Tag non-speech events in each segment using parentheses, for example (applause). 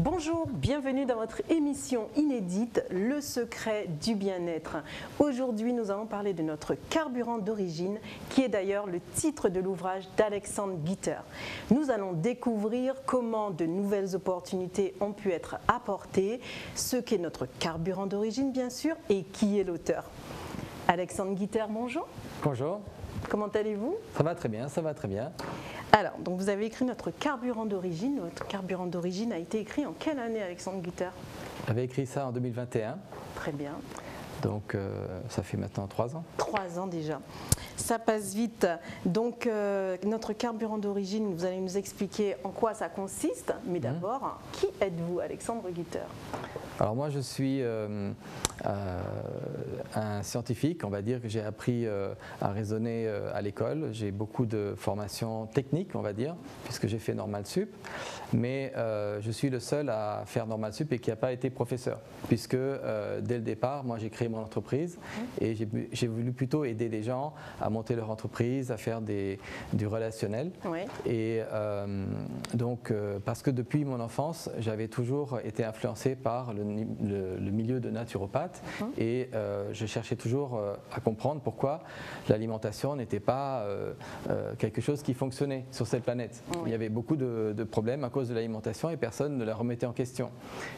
Bonjour, bienvenue dans votre émission inédite Le secret du bien-être. Aujourd'hui, nous allons parler de notre carburant d'origine, qui est d'ailleurs le titre de l'ouvrage d'Alexandre Gitter. Nous allons découvrir comment de nouvelles opportunités ont pu être apportées, ce qu'est notre carburant d'origine bien sûr, et qui est l'auteur. Alexandre Gitter, bonjour. Bonjour. Comment allez-vous? Ça va très bien, ça va très bien. Alors, donc vous avez écrit notre carburant d'origine. Notre carburant d'origine a été écrit en quelle année, Alexandre Gutter? J'avais écrit ça en 2021. Très bien. Donc, euh, ça fait maintenant trois ans. Trois ans déjà. Ça passe vite. Donc, euh, notre carburant d'origine, vous allez nous expliquer en quoi ça consiste. Mais Mhm. d'abord, qui êtes-vous, Alexandre Gutter? Alors moi, je suis euh, euh, un scientifique, on va dire que j'ai appris euh, à raisonner à l'école. J'ai beaucoup de formations techniques, on va dire, puisque j'ai fait Normal Sup. Mais je suis le seul à faire Normal Sup et qui n'a pas été professeur, puisque dès le départ, moi j'ai créé mon entreprise et j'ai- voulu plutôt aider les gens à monter leur entreprise, à faire des, du relationnel. Oui. Et donc, parce que depuis mon enfance, j'avais toujours été influencé par le, le- le milieu de naturopathe et euh, je cherchais toujours euh, à comprendre pourquoi l'alimentation n'était pas euh, quelque chose qui fonctionnait sur cette planète. Il y avait beaucoup de, de problèmes à cause de l'alimentation et personne ne la remettait en question.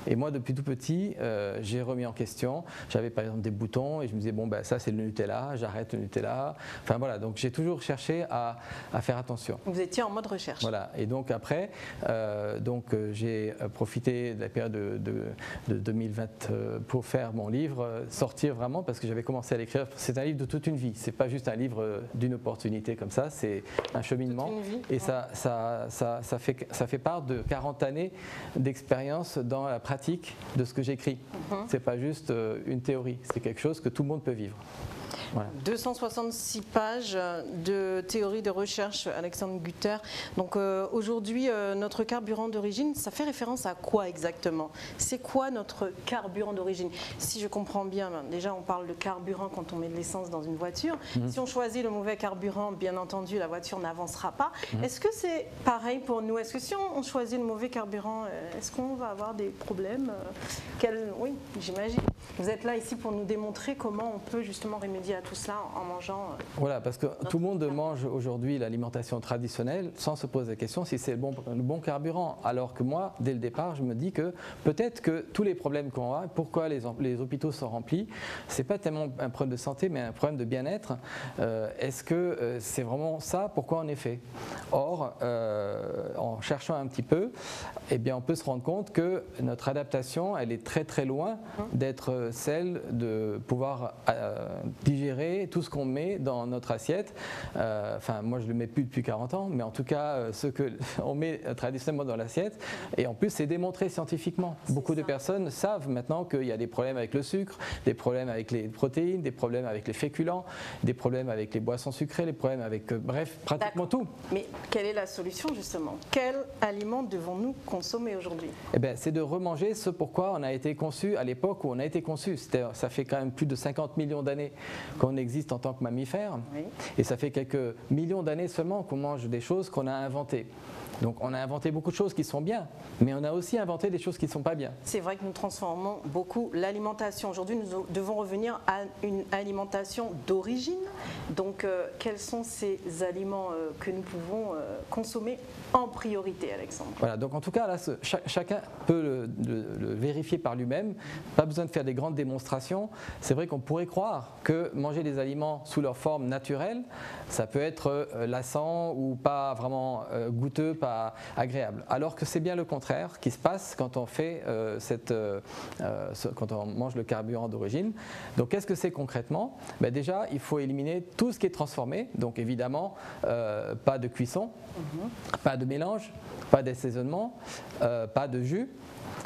Et moi, depuis tout petit, j'ai remis en question. J'avais par exemple des boutons et je me disais, bon, ben, ça c'est le Nutella, j'arrête le Nutella. Enfin voilà, donc j'ai toujours cherché à- à faire attention. Vous étiez en mode recherche. Voilà, et donc après, donc, j'ai profité de la période de, de- de 2020 euh, pour faire mon livre, euh, sortir vraiment, parce que j'avais commencé à l'écrire. C'est un livre de toute une vie, c'est pas juste un livre euh, d'une opportunité comme ça, c'est un cheminement. Vie, Et ça, ça, ça, ça fait, ça fait part de 40 années d'expérience dans la pratique de ce que j'écris. Mhm. C'est pas juste une théorie, c'est quelque chose que tout le monde peut vivre. Voilà. 266 pages de théorie de recherche, Alexandre Gutter. Donc euh, aujourd'hui, euh, notre carburant d'origine, ça fait référence à quoi exactement? C'est quoi notre carburant d'origine? Si je comprends bien, ben, déjà on parle de carburant quand on met de l'essence dans une voiture. Si on choisit le mauvais carburant, bien entendu, la voiture n'avancera pas. Est-ce que c'est pareil pour nous? Est-ce que si on, on choisit le mauvais carburant, euh, est-ce qu'on va avoir des problèmes? Euh, quel- Oui, j'imagine. Vous êtes là ici pour nous démontrer comment on peut justement remédier à tout cela en mangeant. euh, Voilà, parce que tout le monde mange aujourd'hui l'alimentation traditionnelle sans se poser la question si c'est le bon, le bon carburant. Alors que moi, dès le départ, je me dis que peut-être que tous les problèmes qu'on a, pourquoi les, hôpitaux sont remplis, c'est pas tellement un problème de santé, mais un problème de bien-être. Euh, Est-ce que euh, c'est vraiment ça? Pourquoi on est fait Or, euh, en cherchant un petit peu, eh bien, on peut se rendre compte que notre adaptation, elle est très très loin d'être celle de pouvoir euh, digérer tout ce qu'on met dans notre assiette. Euh, Enfin, moi, je le mets plus depuis 40 ans, mais en tout cas, euh, ce que (laughs) on met traditionnellement dans l'assiette. Et en plus, c'est démontré scientifiquement. Beaucoup de personnes savent maintenant qu'il y a des problèmes avec le sucre, des problèmes avec les protéines, des problèmes avec les féculents, des problèmes avec les boissons sucrées, les problèmes avec, euh, bref, pratiquement tout. Mais quelle est la solution justement? Quels aliments devons-nous consommer aujourd'hui? Eh ben, c'est de remanger ce pourquoi on a été conçu à l'époque où on a été conçu. Ça fait quand même plus de 50 millions d'années qu'on existe en tant que mammifère. Oui. Et ça fait quelques millions d'années seulement qu'on mange des choses qu'on a inventées. Donc on a inventé beaucoup de choses qui sont bien, mais on a aussi inventé des choses qui ne sont pas bien. C'est vrai que nous transformons beaucoup l'alimentation. Aujourd'hui, nous devons revenir à une alimentation d'origine. Donc, euh, quels sont ces aliments euh, que nous pouvons euh, consommer en priorité, Alexandre? Voilà, donc en tout cas, là, ce- cha- chacun peut le, le- le vérifier par lui-même. Pas besoin de faire des grandes démonstrations. C'est vrai qu'on pourrait croire que manger des aliments sous leur forme naturelle, ça peut être euh, lassant ou pas vraiment euh, goûteux, pas agréable. Alors que c'est bien le contraire qui se passe quand on fait euh, cette, euh, ce- quand on mange le carburant d'origine. Donc qu'est-ce que c'est concrètement? Ben Déjà, il faut éliminer tout ce qui est transformé. Donc évidemment, euh, pas de cuisson, pas de mélange, pas d'assaisonnement, pas de jus.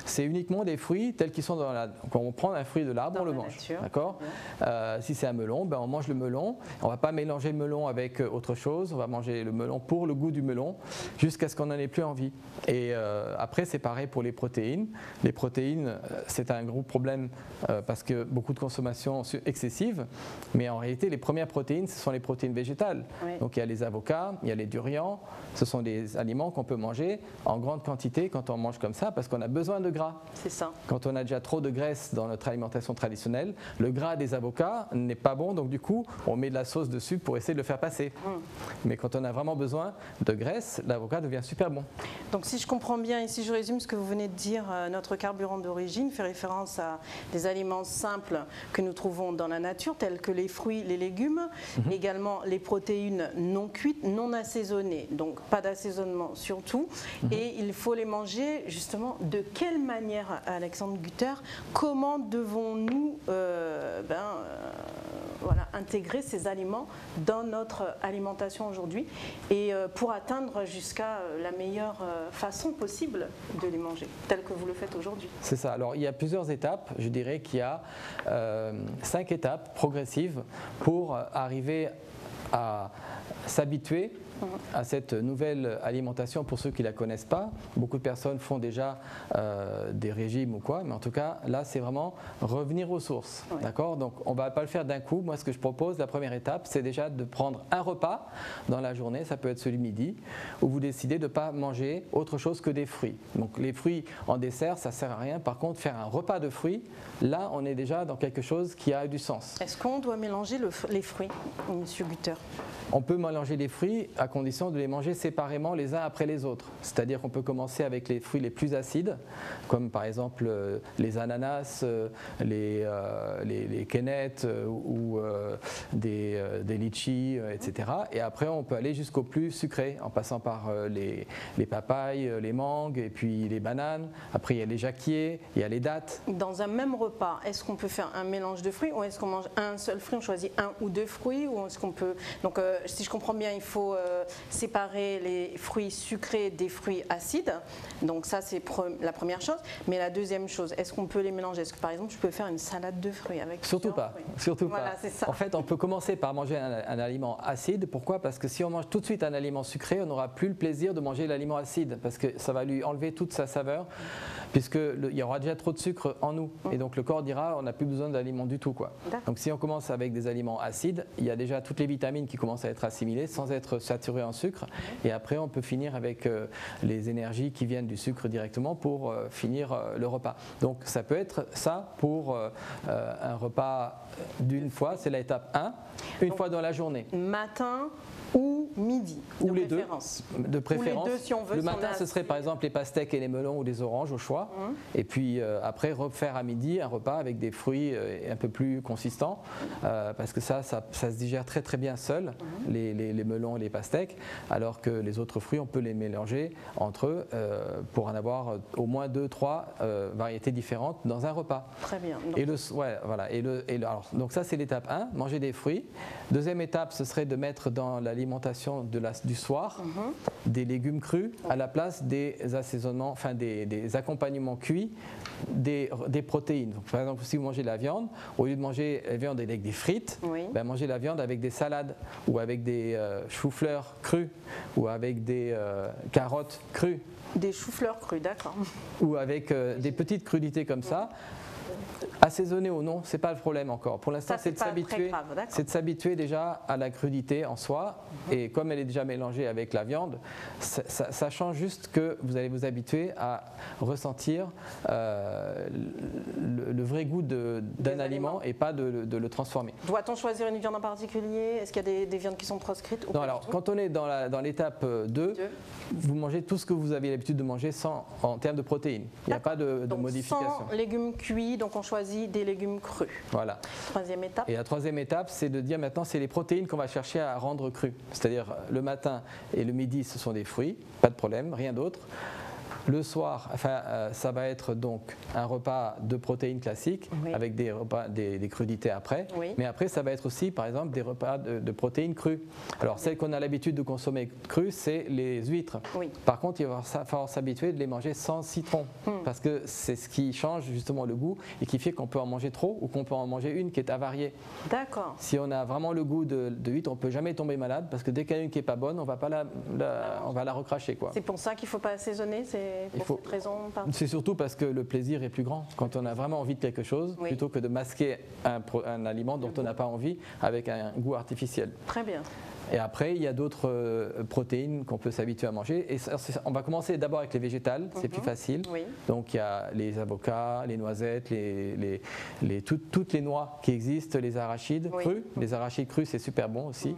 C'est uniquement des fruits tels qu'ils sont dans la. Quand on prend un fruit de l'arbre, on le mange. D'accord Euh, Si c'est un melon, ben on mange le melon. On ne va pas mélanger le melon avec euh, autre chose. On va manger le melon pour le goût du melon jusqu'à ce qu'on n'en ait plus envie. Et euh, après, c'est pareil pour les protéines. Les protéines, c'est un gros problème euh, parce que beaucoup de consommation excessive. Mais en réalité, les premières protéines, ce sont les protéines végétales. Oui. Donc il y a les avocats, il y a les durians. Ce sont des aliments qu'on peut manger en grande quantité quand on mange comme ça parce qu'on a besoin de gras. C'est ça. Quand on a déjà trop de graisse dans notre alimentation traditionnelle, le gras des avocats n'est pas bon, donc du coup, on met de la sauce dessus pour essayer de le faire passer. Mais quand on a vraiment besoin de graisse, l'avocat devient super bon. Donc si je comprends bien et si je résume ce que vous venez de dire, euh, notre carburant d'origine fait référence à des aliments simples que nous trouvons dans la nature, tels que les fruits, les légumes, Mhm. également les protéines non cuites, non assaisonnées, donc pas d'assaisonnement surtout. Mhm. Et il faut les manger justement de quelle manière, Alexandre Gutter Comment devons-nous euh, ben, euh, intégrer ces aliments dans notre alimentation aujourd'hui et euh, pour atteindre jusqu'à la meilleure façon possible de les manger, tel que vous le faites aujourd'hui? C'est ça. Alors, il y a plusieurs étapes. Je dirais qu'il y a cinq étapes progressives pour arriver à s'habituer à cette nouvelle alimentation pour ceux qui ne la connaissent pas. Beaucoup de personnes font déjà euh, des régimes ou quoi, mais en tout cas, là, c'est vraiment revenir aux sources. D'accord? Donc, on ne va pas le faire d'un coup. Moi, ce que je propose, la première étape, c'est déjà de prendre un repas dans la journée, ça peut être celui midi, où vous décidez de ne pas manger autre chose que des fruits. Donc, les fruits en dessert, ça ne sert à rien. Par contre, faire un repas de fruits, là, on est déjà dans quelque chose qui a du sens. Est-ce qu'on doit mélanger le les fruits, Monsieur Gutter? On peut mélanger les fruits à condition de les manger séparément les uns après les autres. C'est-à-dire qu'on peut commencer avec les fruits les plus acides, comme par exemple euh, les ananas, euh, les, euh, les, les euh, ou des, des litchis, etc. Et après, on peut aller jusqu'au plus sucré, en passant par les, les papayes, les mangues, et puis les bananes. Après, il y a les jacquiers, il y a les dattes. Dans un même repas, est-ce qu'on peut faire un mélange de fruits ou est-ce qu'on mange un seul fruit, on choisit un ou deux fruits ou est-ce qu'on peut donc si je comprends bien, il faut séparer les fruits sucrés des fruits acides. Donc ça c'est la première chose. Mais la deuxième chose, est-ce qu'on peut les mélanger? Est-ce que par exemple je peux faire une salade de fruits avec Surtout pas. fruits? Surtout Voilà, pas. ça. En fait, on peut commencer par manger un, un aliment acide. Pourquoi? Parce que si on mange tout de suite un aliment sucré, on n'aura plus le plaisir de manger l'aliment acide parce que ça va lui enlever toute sa saveur, puisque le- il y aura déjà trop de sucre en nous. Et donc le corps dira on n'a plus besoin d'aliments du tout. Quoi. Donc si on commence avec des aliments acides, il y a déjà toutes les vitamines qui commencent à être assimilées sans être saturées en sucre. Et après, on peut finir avec euh, les énergies qui viennent du sucre directement pour euh, finir euh, le repas. Donc ça peut être ça pour un repas d'une fois, c'est l'étape 1, une Donc- fois dans la journée. Matin ou midi Ou de les deux. préférence. De préférence. deux, si on veut, le si on matin, a ce serait par exemple les pastèques et les melons ou les oranges au choix. Hum. Et puis euh, après, refaire à midi un repas avec des fruits euh, un peu plus consistants. euh, parce que ça, ça, ça se digère très très bien seul, les, les- les melons et les pastèques. Alors que les autres fruits, on peut les mélanger entre eux euh, pour en avoir euh, au moins deux, trois euh, variétés différentes dans un repas. Très bien. Donc, Et le, ouais, voilà. Et le, et le- alors, donc ça, c'est l'étape 1, manger des fruits. Deuxième étape, ce serait de mettre dans l'alimentation de la- du soir Mhm. des légumes crus à la place des assaisonnements, enfin des, des accompagnements cuits des, des protéines. Donc, par exemple, si vous mangez de la viande, au lieu de manger la viande avec des frites, Oui. ben, mangez la viande avec des salades ou avec des euh, choux-fleurs crus ou avec des euh, carottes crues Des choux-fleurs crus, d'accord. ou avec euh, des petites crudités comme ça. Assaisonner ou non, c'est pas le problème encore. Pour l'instant, c'est de s'habituer, grave, d'accord. c'est de s'habituer déjà à la crudité en soi. Et comme elle est déjà mélangée avec la viande, ça, ça- ça change juste que vous allez vous habituer à ressentir euh, le, le vrai goût d'un aliment et pas de, de le transformer. Doit-on choisir une viande en particulier? Est-ce qu'il y a des, des viandes qui sont proscrites ou Non, pas alors quand on est dans la- dans l'étape 2, Deux. vous mangez tout ce que vous avez l'habitude de manger sans, en termes de protéines. Il n'y a pas de, de Donc, modification. Sans légumes cuits, donc on choisit des légumes crus. Voilà. Troisième étape. Et la troisième étape, c'est de dire maintenant, c'est les protéines qu'on va chercher à rendre crues. C'est-à-dire le matin et le midi, ce sont des fruits, pas de problème, rien d'autre. Le soir, enfin, euh, ça va être donc un repas de protéines classiques Oui. avec des, repas, des, des crudités après. Oui. Mais après, ça va être aussi, par exemple, des repas de, de protéines crues. Alors, celles qu'on a l'habitude de consommer crues, c'est les huîtres. Oui. Par contre, il va falloir s'habituer de les manger sans citron, Hmm. parce que c'est ce qui change justement le goût et qui fait qu'on peut en manger trop ou qu'on peut en manger une qui est avariée. D'accord. Si on a vraiment le goût de, de huître, on peut jamais tomber malade, parce que dès qu'il y en a une qui est pas bonne, on va pas la, la- on va la recracher quoi. C'est pour ça qu'il ne faut pas assaisonner, c'est Il pour faut- cette raison par- C'est surtout parce que le plaisir est plus grand quand on a vraiment envie de quelque chose, Oui. plutôt que de masquer un, aliment dont on n'a pas envie avec un goût artificiel. Très bien. Et après, il y a d'autres euh, protéines qu'on peut s'habituer à manger. Et ça, on va commencer d'abord avec les végétales, c'est plus facile. Oui. Donc il y a les avocats, les noisettes, les, les- les- tout- toutes les noix qui existent, les arachides Oui. crus. Les arachides crus, c'est super bon aussi.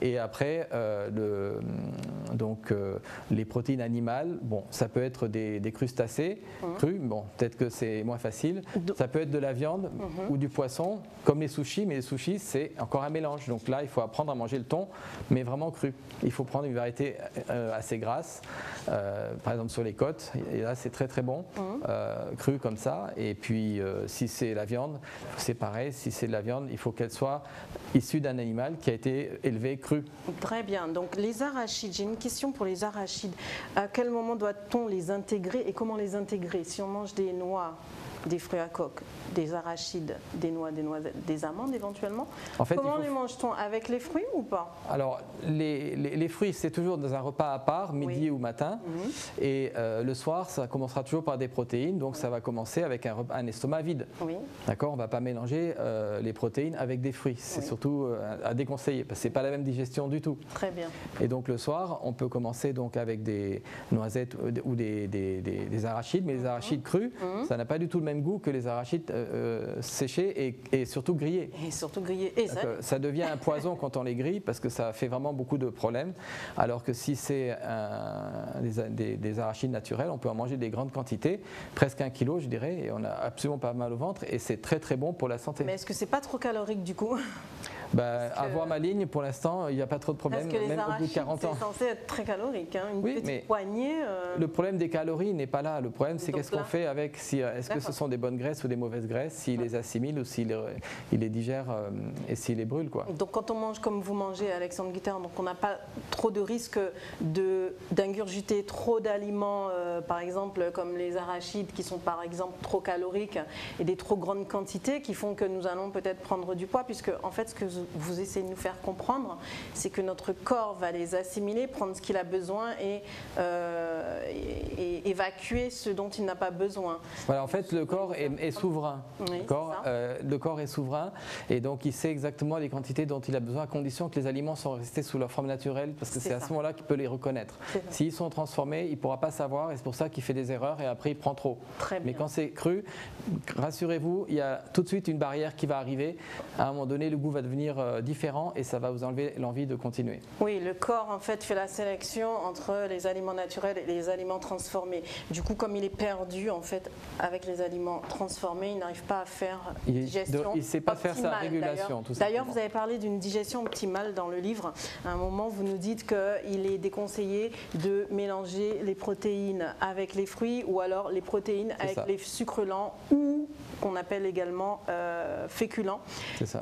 Et après, euh, le- donc, euh, les protéines animales, bon, ça peut être des, des crustacés crus, bon, peut-être que c'est moins facile. Ça peut être de la viande ou du poisson, comme les sushis, mais les sushis, c'est encore un mélange. Donc là, il faut apprendre à manger le thon, mais vraiment cru. Il faut prendre une variété euh, assez grasse, euh, par exemple sur les côtes, et là, c'est très très bon, euh, cru comme ça. Et puis, si c'est la viande, c'est pareil, si c'est de la viande, il faut qu'elle soit issue d'un animal qui a été élevé cru. Très bien. Donc les arachides, j'ai une question pour les arachides. À quel moment doit-on les intégrer et comment les intégrer. Si on mange des noix, des fruits à coque, des arachides, des noix, des noisettes, des amandes éventuellement, En fait, il comment faut- les mange-t-on Avec les fruits ou pas? Alors, les, les- les fruits, c'est toujours dans un repas à part, midi Oui. ou matin. Et euh, le soir, ça commencera toujours par des protéines. Donc, ça va commencer avec un, estomac vide. Oui. D'accord? On ne va pas mélanger euh, les protéines avec des fruits. C'est Oui. surtout euh, à déconseiller parce que ce n'est pas la même digestion du tout. Très bien. Et donc, le soir, on peut commencer donc avec des noisettes ou des- ou des, des- des- des arachides. Mais les arachides crus, ça n'a pas du tout le même goût que les arachides euh, euh, séchés et, et surtout grillés. Et surtout grillé. Et ça, ça devient un poison quand on les grille parce que ça fait vraiment beaucoup de problèmes. Alors que si c'est des- des arachides naturels, on peut en manger des grandes quantités, presque un kilo je dirais, et on a absolument pas mal au ventre et c'est très très bon pour la santé. mais est-ce que c'est pas trop calorique du coup? Bah, parce que- À voir ma ligne, pour l'instant, il n'y a pas trop de Parce problèmes, que les même au bout de arachides, 40 ans. c'est censé être très calorique. hein. Une Oui, petite mais poignée. euh, Le problème des calories n'est pas là. Le problème, c'est qu'est-ce qu'on fait avec si, euh, Est-ce que ce sont des bonnes graisses ou des mauvaises graisses S'il les assimile ou s'il les, il les digère euh, et s'il les brûle. Quoi. Donc quand on mange comme vous mangez, Alexandre Guitard, donc on n'a pas trop de risque de- d'ingurgiter trop d'aliments, euh, par exemple comme les arachides qui sont par exemple trop caloriques et des trop grandes quantités qui font que nous allons peut-être prendre du poids, puisque en fait ce que vous essayez de nous faire comprendre, c'est que notre corps va les assimiler, prendre ce qu'il a besoin et, euh, et- et évacuer ce dont il n'a pas besoin. Voilà, en fait, le corps est, est souverain. Oui. Euh, le corps est souverain et donc il sait exactement les quantités dont il a besoin à condition que les aliments sont restés sous leur forme naturelle parce que C'est à ce moment-là qu'il peut les reconnaître. S'ils sont transformés, il ne pourra pas savoir et c'est pour ça qu'il fait des erreurs et après il prend trop. Très Mais quand c'est cru, rassurez-vous, il y a tout de suite une barrière qui va arriver. À un moment donné, le goût va devenir euh, différent et ça va vous enlever l'envie de continuer. Oui, le corps en fait fait la sélection entre les aliments naturels et les aliments transformés. Du coup, comme il est perdu en fait avec les aliments transformés, il n'arrive pas à faire digestion. il ne sait pas faire sa optimale, régulation, d'ailleurs. vous avez parlé d'une digestion optimale dans le livre. À un moment, vous nous dites qu'il est déconseillé de mélanger les protéines avec les fruits ou alors les protéines avec ça. les sucres lents ou qu'on appelle également euh, féculents.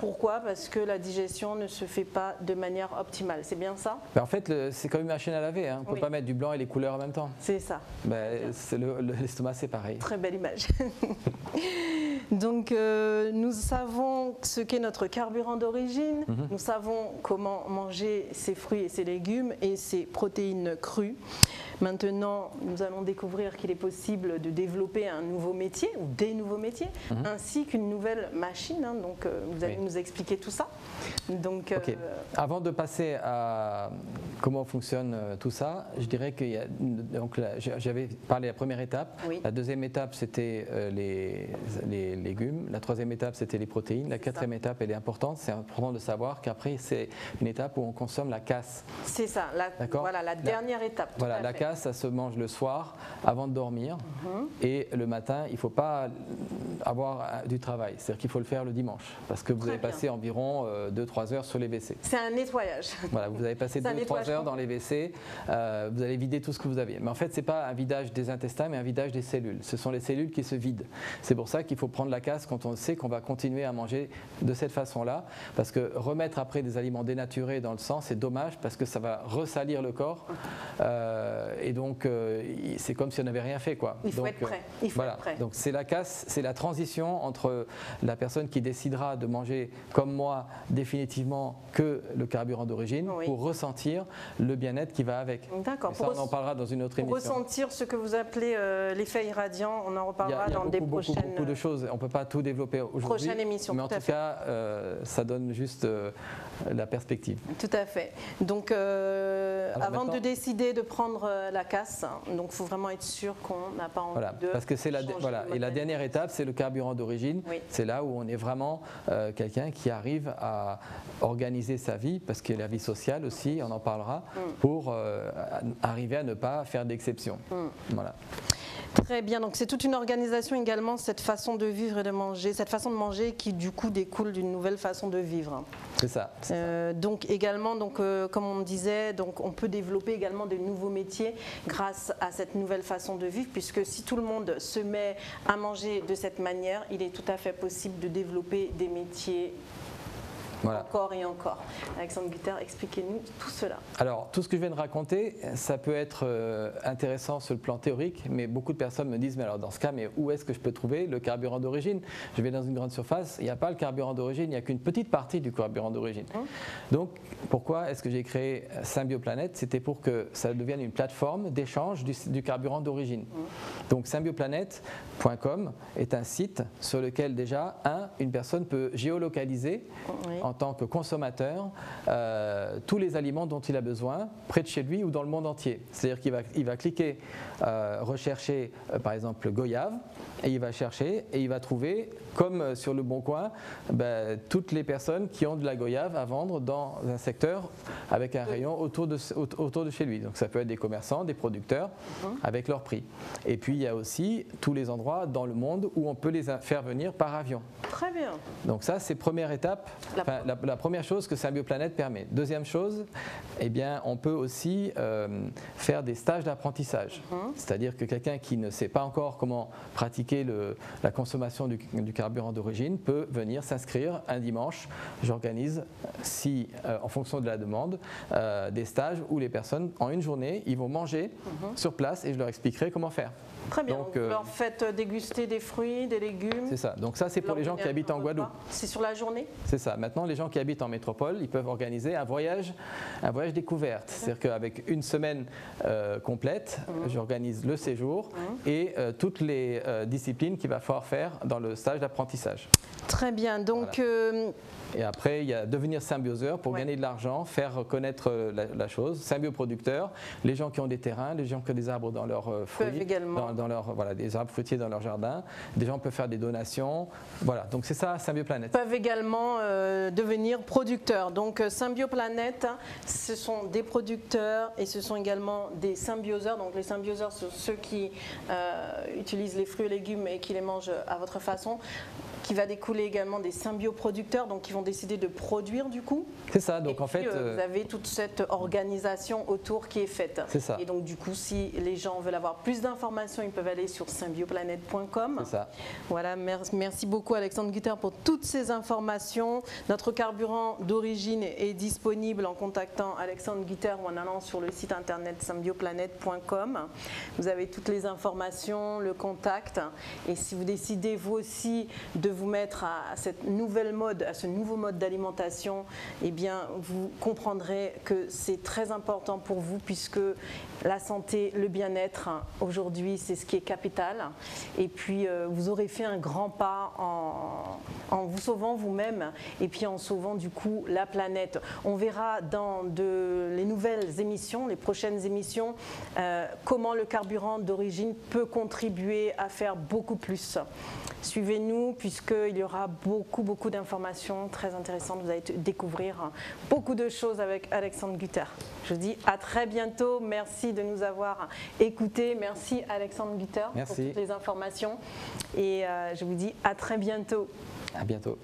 Pourquoi? Parce que la digestion ne se fait pas de manière optimale. C'est bien ça? Ben, en fait, c'est comme une machine à laver. hein. On ne peut Oui. pas mettre du blanc et les couleurs en même temps. C'est ça. Ben, c'est le- le- L'estomac, c'est pareil. Très belle image. (laughs) Donc, euh, nous savons ce qu'est notre carburant d'origine, Mhm. nous savons comment manger ces fruits et ces légumes et ces protéines crues. Maintenant, nous allons découvrir qu'il est possible de développer un nouveau métier ou des nouveaux métiers, ainsi qu'une nouvelle machine. hein. donc, euh, vous allez Mhm. Oui. nous expliquer tout ça. Donc, euh, Avant de passer à comment fonctionne tout ça, je dirais que j'avais parlé de la première étape. Oui. La deuxième étape, c'était euh, les, les légumes. La troisième étape, c'était les protéines. La quatrième étape, elle est importante. C'est important de savoir qu'après, c'est une étape où on consomme la casse. c'est ça, la, voilà la La- dernière étape. Voilà, la fait. casse, ça se mange le soir avant de dormir. Mhm. Et le matin, il ne faut pas avoir euh, du travail. C'est-à-dire qu'il faut le faire le dimanche. Parce que vous Très avez bien. passé environ 2-3 heures sur les WC. C'est un nettoyage. Voilà, vous avez passé (laughs) C'est un 2-3 nettoyage heures dans les WC, euh, vous allez vider tout ce que vous aviez. Mais en fait, ce n'est pas un vidage des intestins, mais un vidage des cellules. Ce sont les cellules qui se vident. C'est pour ça qu'il faut prendre la casse quand on sait qu'on va continuer à manger de cette façon-là. Parce que remettre après des aliments dénaturés dans le sang, c'est dommage parce que ça va ressalir le corps. Euh, et donc, euh, c'est comme si on n'avait rien fait. Quoi. Il faut Donc, être prêt. Il faut voilà. être prêt. Donc c'est la casse, c'est la transition entre la personne qui décidera de manger comme moi définitivement que le carburant d'origine Oui. pour ressentir le bien-être qui va avec. D'accord. Ça, on en parlera dans une autre Pour émission. ressentir ce que vous appelez euh, l'effet irradiant, on en Il y a, reparlera il y a dans beaucoup, des beaucoup, prochaines. beaucoup de choses. On ne peut pas tout développer aujourd'hui. Prochaine émission, Mais en tout cas, euh, ça donne juste euh, la perspective. Tout à fait. Donc, euh, avant de décider de prendre la casse, donc faut vraiment être sûr qu'on n'a pas envie Voilà, de. parce que c'est la, voilà, et la dernière étape, c'est le carburant d'origine. Oui. C'est là où on est vraiment quelqu'un qui arrive à organiser sa vie, parce a la vie sociale aussi, on en parlera, Mm. pour arriver à ne pas faire d'exception. Mm. Voilà. Très bien. Donc, c'est toute une organisation également, cette façon de vivre et de manger, cette façon de manger qui, du coup, découle d'une nouvelle façon de vivre. C'est ça. Euh, donc également, donc, euh, comme on disait, donc on peut développer également de nouveaux métiers grâce à cette nouvelle façon de vivre, puisque si tout le monde se met à manger de cette manière, il est tout à fait possible de développer des métiers Voilà. encore et encore. Alexandre Gutter, expliquez-nous tout cela. Alors, tout ce que je viens de raconter, ça peut être euh, intéressant sur le plan théorique, mais beaucoup de personnes me disent, mais alors dans ce cas, mais où est-ce que je peux trouver le carburant d'origine? Je vais dans une grande surface, il n'y a pas le carburant d'origine, il n'y a qu'une petite partie du carburant d'origine. Hum. Donc, pourquoi est-ce que j'ai créé Symbioplanète C'était pour que ça devienne une plateforme d'échange du, du carburant d'origine. Donc, symbioplanète.com est un site sur lequel déjà, un, une personne peut géolocaliser Oui. en tant que consommateur euh, tous les aliments dont il a besoin près de chez lui ou dans le monde entier. C'est-à-dire qu'il va, il va cliquer, euh, rechercher euh, par exemple goyave et il va chercher et il va trouver, comme sur le Bon Coin, ben, toutes les personnes qui ont de la goyave à vendre dans un secteur avec un rayon autour de, autour de chez lui. Donc ça peut être des commerçants, des producteurs avec leur prix. Et puis il y a aussi tous les endroits dans le monde où on peut les faire venir par avion. Très bien. Donc ça, c'est première étape, La- la, la première chose que Symbioplanète permet. Deuxième chose, eh bien, on peut aussi euh, faire des stages d'apprentissage. Mhm. C'est-à-dire que quelqu'un qui ne sait pas encore comment pratiquer le- la consommation du, du carburant d'origine peut venir s'inscrire un dimanche. J'organise, si, euh, en fonction de la demande, euh, des stages où les personnes, en une journée, ils vont manger Mhm. sur place et je leur expliquerai comment faire. Très bien. Donc, leur faites déguster des fruits, des légumes. C'est ça. Donc ça, c'est pour les gens qui habitent en. Guadeloupe. C'est sur la journée? C'est ça. Maintenant, les gens qui habitent en métropole, ils peuvent organiser un voyage, un voyage découverte. C'est-à-dire qu'avec une semaine euh, complète, j'organise le séjour et euh, toutes les euh, disciplines qu'il va falloir faire dans le stage d'apprentissage. Très bien. Donc, euh, Et après, il y a devenir symbioseur pour Ouais. gagner de l'argent, faire connaître euh, la, la chose. Symbioproducteur, les gens qui ont des terrains, les gens qui ont des arbres dans leurs euh, fruits, dans, dans leur, voilà, des arbres fruitiers dans leur jardin. Des gens peuvent faire des donations. Voilà, donc c'est ça, Symbioplanète. peuvent également euh, devenir producteurs. Donc Symbioplanète, hein, ce sont des producteurs et ce sont également des symbioseurs. Donc les symbioseurs, ce sont ceux qui euh, utilisent les fruits et légumes et qui les mangent à votre façon, qui va découler également des symbioproducteurs, donc qui vont décider de produire du coup. C'est ça, donc et en puis, fait. euh, euh, vous avez toute cette organisation autour qui est faite. C'est ça. Et donc du coup, si les gens veulent avoir plus d'informations, ils peuvent aller sur symbioplanète.com. c'est ça. Voilà, mer- merci beaucoup Alexandre Gutter pour toutes ces informations. Notre carburant d'origine est disponible en contactant Alexandre Gutter ou en allant sur le site internet symbioplanète.com. Vous avez toutes les informations, le contact. Et si vous décidez vous aussi de vous mettre à cette nouvelle mode, à ce nouveau mode d'alimentation, eh bien vous comprendrez que c'est très important pour vous puisque la santé, le bien-être, aujourd'hui, c'est ce qui est capital. Et puis, euh, vous aurez fait un grand pas en, vous sauvant vous-même et puis en sauvant du coup la planète. On verra dans les nouvelles émissions, les prochaines émissions, euh, comment le carburant d'origine peut contribuer à faire beaucoup plus. Suivez-nous puisqu'il y aura beaucoup, beaucoup d'informations très intéressantes. Vous allez découvrir beaucoup de choses avec Alexandre Gutter. Je vous dis à très bientôt. Merci de nous avoir écoutés. Merci Alexandre Gutter pour toutes les informations. Et euh, je vous dis à très bientôt. À bientôt.